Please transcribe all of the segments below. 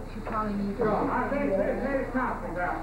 calling you. I think there's there's something about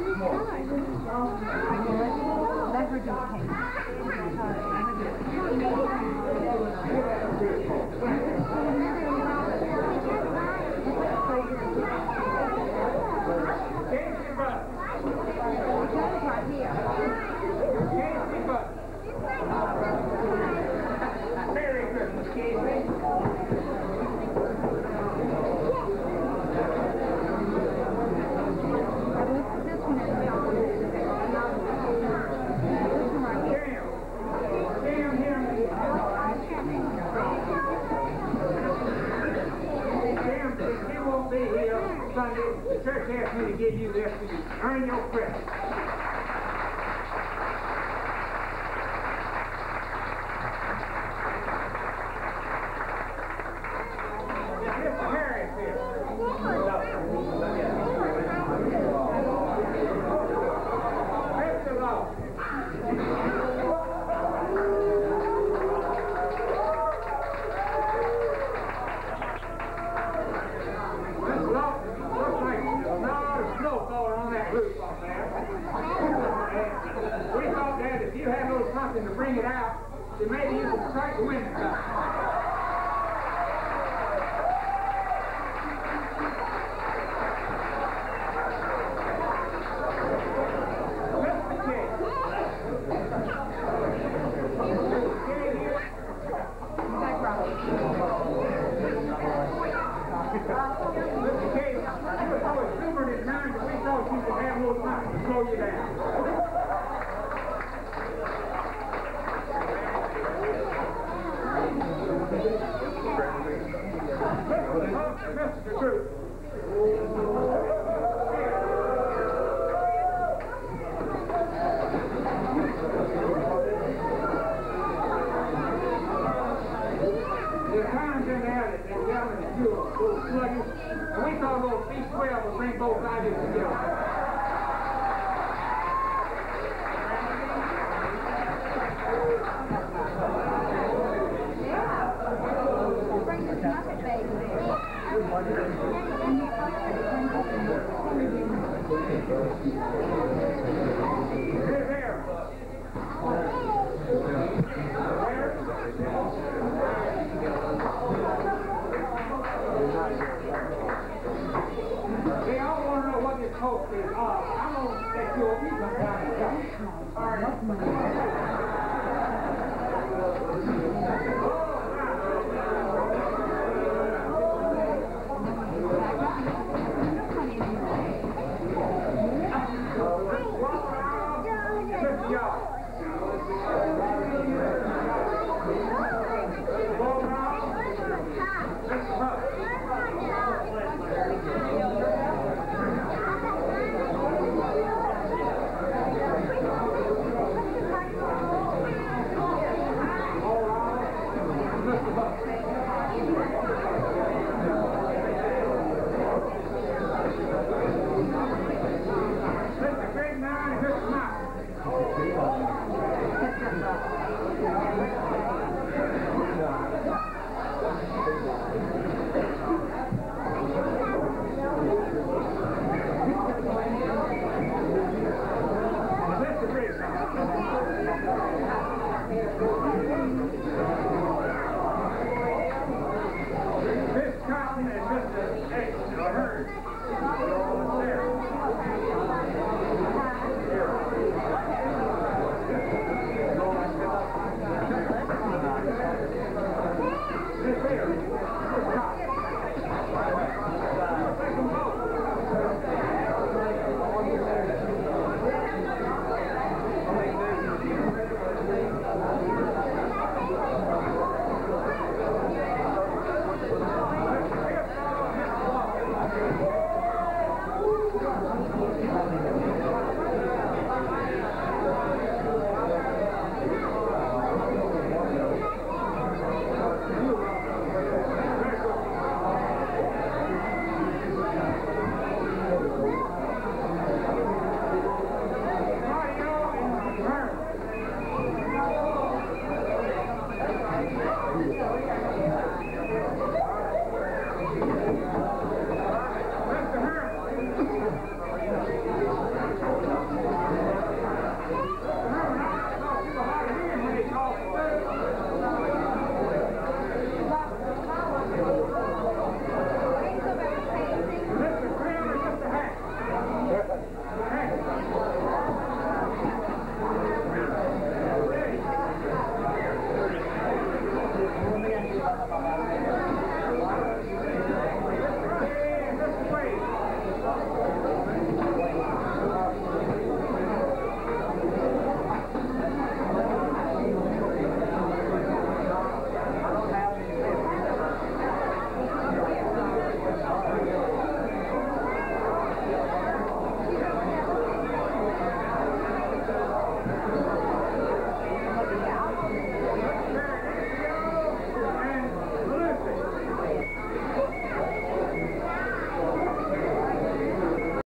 church asked me to give you this to earn your credit. Out. Mr. King here. Mr. King, you were so you could have little something to slow you down. Sluggish, and we thought a little B12 would bring both ideas together. All right.